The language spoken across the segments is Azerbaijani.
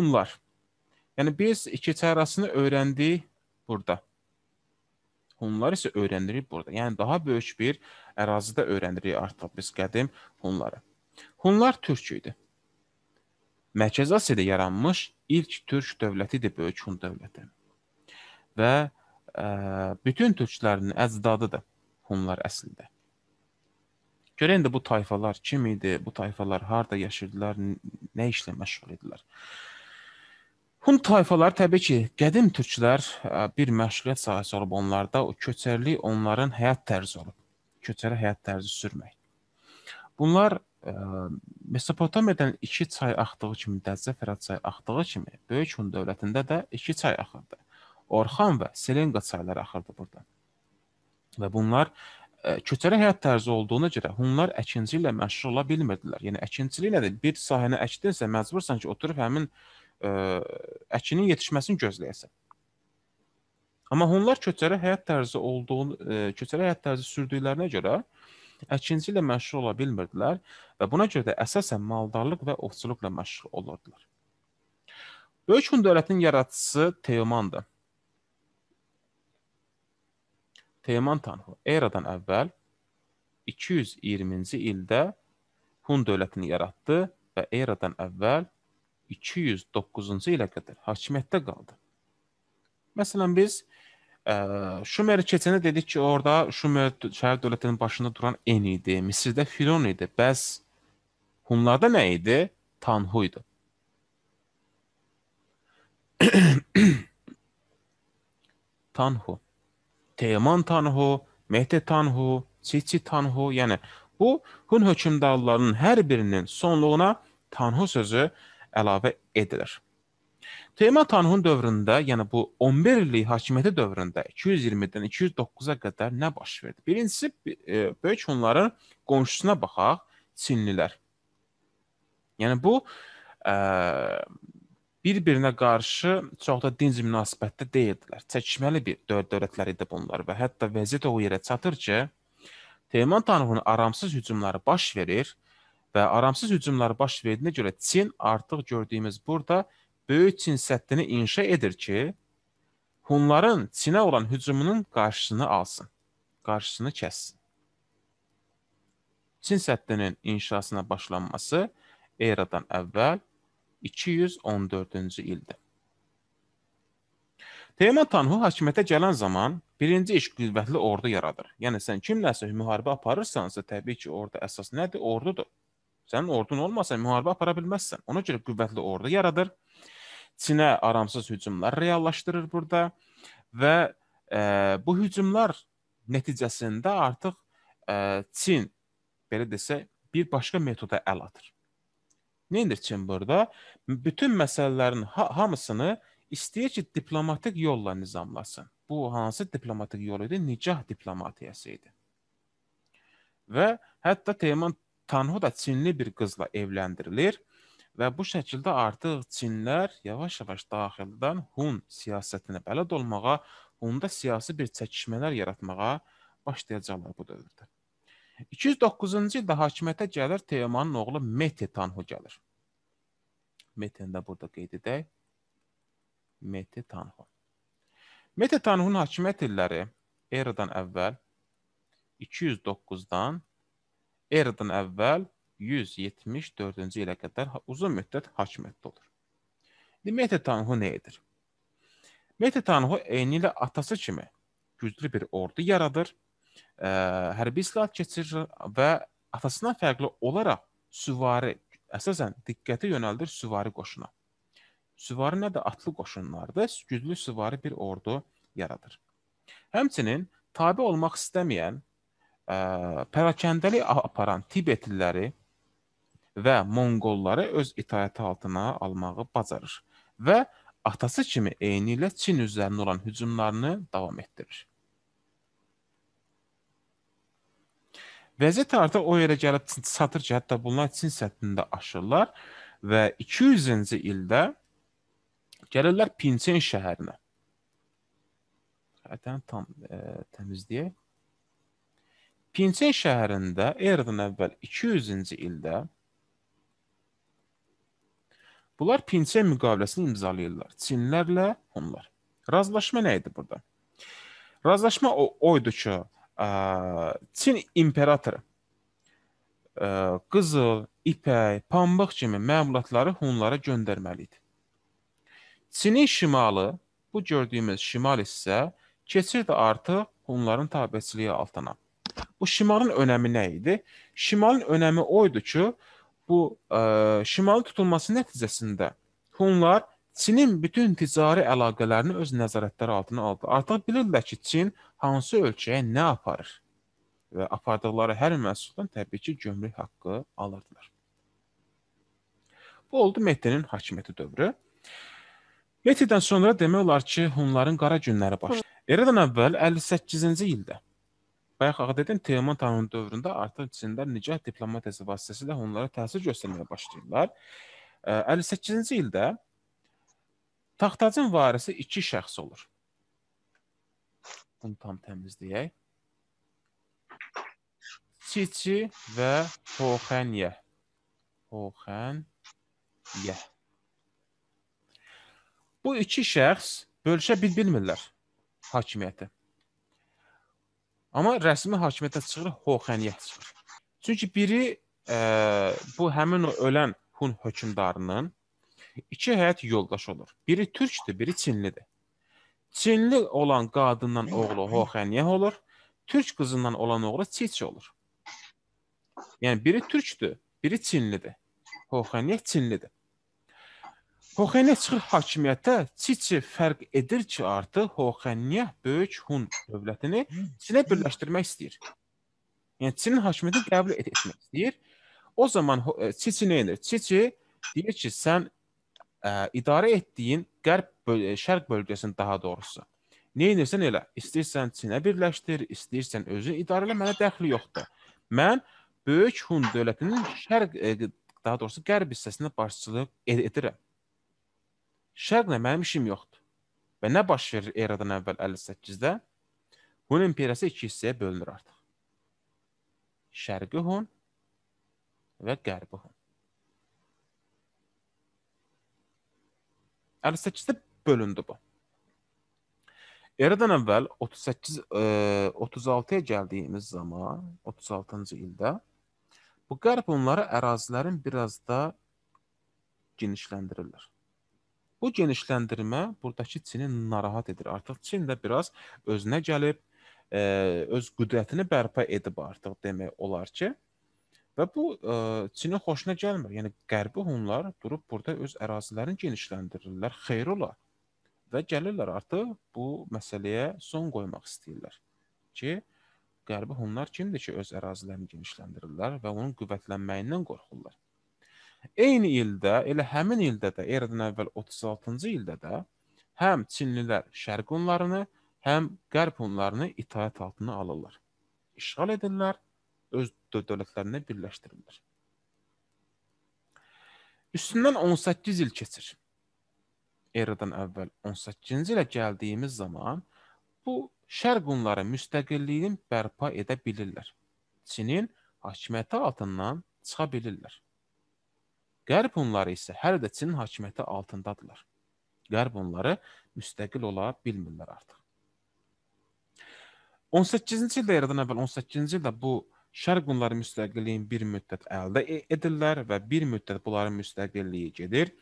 Hunlar. Yəni biz çay arasını öyrəndik burada. Hunlar isə öyrənirik burada. Yəni daha böyük bir ərazidə öyrənirik artıq biz qədim Hunları. Hunlar türk idi. Mərkəzi Asiyada yaranmış ilk türk dövləti idi Böyük Hun dövləti. Və ə, bütün türklərin əcdadıdır Hunlar əslində. Görən də bu tayfalar kim idi? Bu tayfalar harda yaşayırdılar? Nə işlə məşğul idilər? Hun tayfaları təbii ki, qədim türklər bir məşğuliyyət sahəsi olub onlarda, o köçərlik onların həyat tərzi olub. Köçəri həyat tərzi sürmək. Bunlar ə, Mesopotamiyadan iki çay axdığı kimi, Dəccə Fərat çayı axdığı kimi, Böyük Hun dövlətində də iki çay axırdı. Orxan və Selenqa çayları axırdı burada. Və bunlar ə, köçəri həyat tərzi olduğuna görə Hunlar əkinçi ilə məşğul ola bilmirdilər. Yəni əkinçilik nədir? Bir sahəni əkdinsə, məcbursan ki, oturub həmin ə, əkinin yetişməsini gözləyəsən. Amma Hunlar köçəri həyat tərzi olduğunu, ə, köçəri həyat tərzi sürdüklərinə görə əkinçi ilə məşğul ola bilmirdilər və buna görə də əsasən maldarlıq və ovçuluqla məşğul olurdular. Böyük Hun dövlətinin yaradıcısı Teomandır. Teoman Tanhu eradan əvvəl 220-ci ildə Hun dövlətini yaratdı və eradan əvvəl 209-cu ilə qədər hakimiyyətdə qaldı. Məsələn biz ə, Şumeri keçəndə dedik ki, orada Şumer şəhər dövlətinin başında duran En idi, Misirdə Firon idi. Bəs Hunlarda nə idi? Tanhu idi. Tanhu. Teoman Tanhu, Mehdi Tanhu, Çiçi Tanhu, yəni bu Hun hökmdarlarının hər birinin sonluğuna Tanhu sözü əlavə edilir. Teymur Tanhun dövründə, yəni bu 11 illik hakimiyyəti dövründə 220-dən 209-a qədər nə baş verdi? Birincisi e, böyük Hunların qonşusuna baxaq, Çinlilər. Yəni bu e, bir-birinə qarşı çox da dinc münasibətdə deyildilər. Çəkişməli bir dövlətlər idi bunlar və hətta vəziyyət o yerə çatır ki, Teymur Tanhunun aramsız hücumları baş verir və aramsız hücumlar baş verdiyinə görə Çin artıq gördüyümüz burada böyük Çin səddini inşa edir ki, Hunların Çinə olan hücumunun qarşısını alsın, qarşısını kəssin. Çin səddinin inşasına başlanması eradan əvvəl 214-cü ildir. Teymur Tanhu hakimiyyətə gələn zaman birinci iş qüvvətli ordu yaradır. Yəni sən kimləsə müharibə aparırsansa, təbii ki, orada əsas nədir? Ordudur. Sənin ordun olmasa müharibə apara bilməzsən. Ona görə qüvvətli ordu yaradır. Çinə aramsız hücumlar reallaşdırır burada və e, bu hücumlar nəticəsində artıq e, Çin belə desə bir başqa metoda əl atır. Nə edir Çin burada? Bütün məsələlərin ha hamısını istəyir ki, diplomatik yolla nizamlasın. Bu hansı diplomatik yol idi? Nicah diplomatiyası idi. Və hətta Teymur Tanhu da Çinli bir qızla evləndirilir və bu şəkildə artıq Çinlər yavaş-yavaş daxildən Hun siyasətinə bələd olmağa, Hunda siyasi bir çəkişmələr yaratmağa başlayacaqlar bu dövrdə. 209-cu ildə hakimiyyətə gəlir Teomanın oğlu Mete Tanhu gəlir. Meteni də burada qeyd edək. Mete Tanhu. Mete Tanhunun hakimiyyət illəri eradan əvvəl 209-dan eradan əvvəl 174-cü ilə qədər uzun müddət hakimiyyətdə olur. İndi Mete Tanhu nə edir? Mete Tanhu eyni ilə atası kimi güclü bir ordu yaradır, ə, hərbi islahat keçirir və atasından fərqli olaraq süvari əsasən diqqəti yönəldir süvari qoşuna. Süvari nədir? Atlı qoşunlardır. Güclü süvari bir ordu yaradır. Həmçinin tabe olmaq istəməyən pərakəndəlik aparan Tibetliləri və Monqolları öz itaəti altına almağı bacarır və atası kimi eyni ilə Çin üzərinə olan hücumlarını davam etdirir. Vəziyyət artıq o yerə gəlib çatır ki, hətta bunlar Çin səthində aşırlar və 200-cü ildə gəlirlər Pinçen şəhərinə. Xətəni tam e, təmizləyək. Pinçen şəhərində eradan əvvəl 200-cü ildə Bunlar Pinçe müqaviləsini imzalayırlar. Çinlilərlə Hunlar. Razılaşma nə idi burada? Razılaşma o oydu ki, ə, Çin imperatoru ə, qızıl, ipək, pambıq kimi məmulatları Hunlara göndərməli idi. Çinin şimalı, bu gördüyümüz şimal hissə keçirdi artıq Hunların tabeçiliyi altına. Bu şimalın önəmi nə idi? Şimalın önəmi o idi ki, bu ə, şimalın tutulması nəticəsində Hunlar Çinin bütün ticari əlaqələrini öz nəzarətləri altına aldı. Artıq bilirlər ki, Çin hansı ölkəyə nə aparır və apardıqları hər məhsuldan təbii ki, gömrük haqqı alırdılar. Bu oldu Mehdinin hakimiyyəti dövrü. Mehdidən sonra demək olar ki, Hunların qara günləri başladı. Eradan əvvəl 58-ci ildə bayaq ağa dedim Teoman Tanrı'nın dövründə artıq Çinlər nicah diplomatiyası vasitəsilə onlara təsir göstərməyə başlayırlar. 58-ci ildə taxtacın varisi iki şəxs olur. Bunu tam təmizləyək. Çiçi və Hoxənyə. Hoxənyə. Bu iki şəxs bölüşə bilmirlər hakimiyyəti. Amma rəsmi hakimiyyətə çıxır Hoxəniyyət çıxır. Çünki biri ə, bu həmin o ölən Hun hökmdarının iki həyat yoldaşı olur. Biri türkdür, biri çinlidir. Çinli olan qadından oğlu Hoxəniyyət olur, türk qızından olan oğlu Çiçi olur. Yəni biri türkdür, biri çinlidir. Hoxəniyyət çinlidir. Hoxəniyə çıxır hakimiyyətə, Çiçi fərq edir ki, artıq Hoxəniyə böyük Hun dövlətini Çinə birləşdirmək istəyir. Yəni Çinin hakimiyyətini qəbul et etmək istəyir. O zaman Çiçi nə edir? Çiçi deyir ki, sən ə, idarə etdiyin qərb böl şərq bölgəsini daha doğrusu. Nə edirsən elə? İstəyirsən Çinə birləşdir, istəyirsən özün idarə elə, mənə dəxli yoxdur. Mən böyük Hun dövlətinin şərq ə, daha doğrusu qərb hissəsində başçılıq ed edirəm. Şərqlə mənim işim yoxdur. Və nə baş verir eradan əvvəl 58-də? Hun imperiyası iki hissəyə bölünür artıq. Şərqi Hun və Qərbi Hun. 58-də bölündü bu. Eradan əvvəl 38 e, 36-ya gəldiyimiz zaman 36-cı ildə bu qərb Hunları ərazilərin biraz da genişləndirirlər. Bu genişləndirmə buradakı Çini narahat edir. Artıq Çin də biraz özünə gəlib, ə, e, öz qüdrətini bərpa edib artıq demək olar ki, və bu ə, e, Çinin xoşuna gəlmir. Yəni Qərbi Hunlar durub burada öz ərazilərini genişləndirirlər, xeyr ola. Və gəlirlər artıq bu məsələyə son qoymaq istəyirlər ki, Qərbi Hunlar kimdir ki, öz ərazilərini genişləndirirlər və onun qüvvətlənməyindən qorxurlar. Eyni ildə, elə həmin ildə də, eradan əvvəl 36-cı ildə də həm Çinlilər şərq Hunlarını, həm qərb Hunlarını itaət altına alırlar. İşğal edirlər, öz dövlətlərinə birləşdirirlər. Üstündən 18 il keçir. Eradan əvvəl 18-ci ilə gəldiyimiz zaman bu şərq Hunları müstəqilliyini bərpa edə bilirlər. Çinin hakimiyyəti altından çıxa bilirlər. Qərb Hunları isə hələ də Çinin hakimiyyəti altındadırlar. Qərb Hunları müstəqil ola bilmirlər artıq. 18-ci ildə yaradan əvvəl 18-ci ildə bu Şərq Hunları müstəqilliyin bir müddət əldə e- edirlər və bir müddət bunların müstəqilliyi gedir.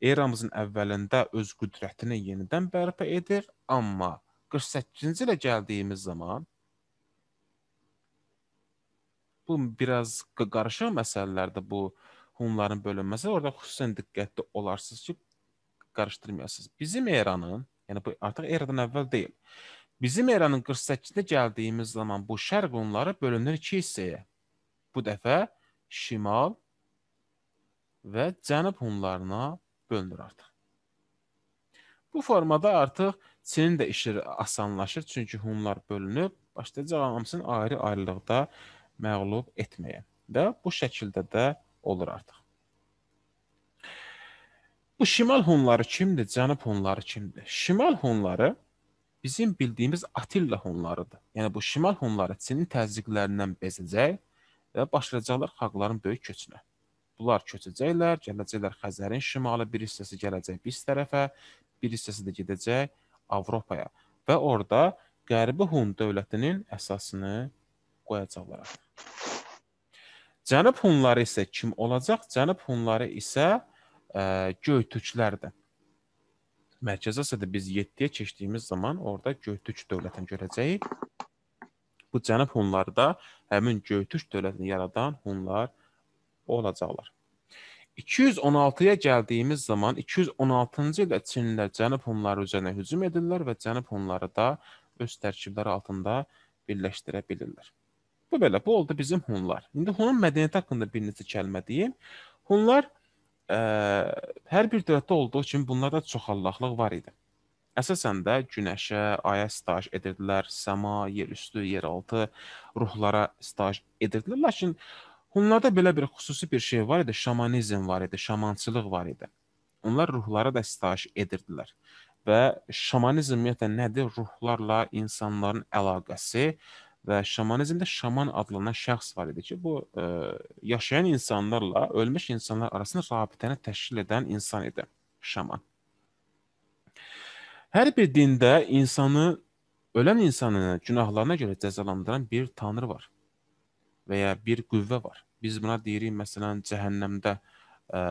Eramızın əvvəlində öz qüdrətini yenidən bərpa edir, amma 48-ci ilə gəldiyimiz zaman bu biraz qarışıq məsələlərdir bu Hunların bölünməsi. Orada xüsusən diqqətli olarsınız ki, qarışdırmayasınız. Bizim eranın, yəni bu artıq eradan əvvəl deyil. Bizim eranın 48-də gəldiyimiz zaman bu şərq Hunları bölünür iki hissəyə. Bu dəfə şimal və cənub Hunlarına bölünür artıq. Bu formada artıq Çinin də işi asanlaşır, çünki Hunlar bölünüb, başlayacaq hamısını ayrı-ayrılıqda məğlub etməyə. Və bu şəkildə də olur artıq. Bu şimal Hunları kimdir? Cənub Hunları kimdir? Şimal Hunları bizim bildiyimiz Atilla Hunlarıdır. Yəni bu şimal Hunları Çinin təzyiqlərindən bezəcək və başlayacaqlar xalqların böyük köçünə. Bunlar köçəcəklər, gələcəklər Xəzərin şimalı, bir hissəsi gələcək biz tərəfə, bir hissəsi də gedəcək Avropaya və orada Qərbi Hun dövlətinin əsasını qoyacaqlar. Cənub Hunları isə kim olacaq? Cənub Hunları isə ə, Göytürklərdir. Mərkəzi Asiyada biz 7-yə keçdiyimiz zaman orada Göytürk dövlətini görəcəyik. Bu Cənub Hunları da həmin Göytürk dövlətini yaradan Hunlar olacaqlar. 216-ya gəldiyimiz zaman 216-cı ildə Çinlilər Cənub Hunları üzərinə hücum edirlər və Cənub Hunları da öz tərkibləri altında birləşdirə bilirlər. Bu belə, bu oldu bizim Hunlar. İndi Hunun mədəniyyəti haqqında bir neçə kəlmə deyim. Hunlar ə, hər bir dövlətdə olduğu kimi bunlarda çoxallaqlıq var idi. Əsasən də günəşə, aya sitayiş edirdilər, səma, yerüstü, yeraltı ruhlara sitayiş edirdilər. Lakin Hunlarda belə bir xüsusi bir şey var idi, şamanizm var idi, şamançılıq var idi. Onlar ruhlara da sitayiş edirdilər. Və şamanizm ümumiyyətlə nədir? Ruhlarla insanların əlaqəsi və şamanizmdə şaman adlanan şəxs var idi ki, bu ə, e, yaşayan insanlarla ölmüş insanlar arasında rabitəni təşkil edən insan idi, şaman. Hər bir dində insanı ölən insanın günahlarına görə cəzalandıran bir tanrı var və ya bir qüvvə var. Biz buna deyirik məsələn cəhənnəmdə ə,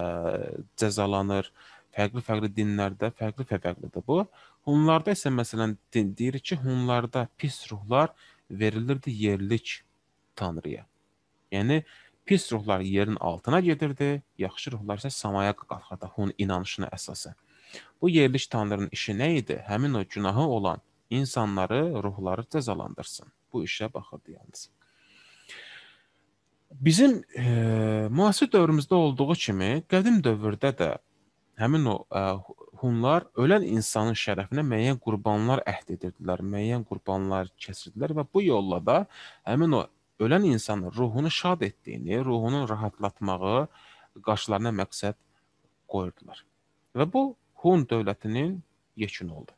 cəzalanır. Fərqli-fərqli dinlərdə fərqli-fərqlidir bu. Hunlarda isə məsələn deyirik ki, Hunlarda pis ruhlar verilirdi yerlik tanrıya. Yəni pis ruhlar yerin altına gedirdi, yaxşı ruhlar isə samaya qalxırdı Hun inanışına əsasən. Bu yerlik tanrının işi nə idi? Həmin o günahı olan insanları, ruhları cəzalandırsın. Bu işə baxırdı yalnız. Bizim e, müasir dövrümüzdə olduğu kimi qədim dövrdə də həmin o e, Hunlar ölən insanın şərəfinə müəyyən qurbanlar əhd edirdilər, müəyyən qurbanlar kəsirdilər və bu yolla da həmin o ölən insanın ruhunu şad etdiyini, ruhunu rahatlatmağı qarşılarına məqsəd qoyurdular. Və bu Hun dövlətinin yekunu oldu.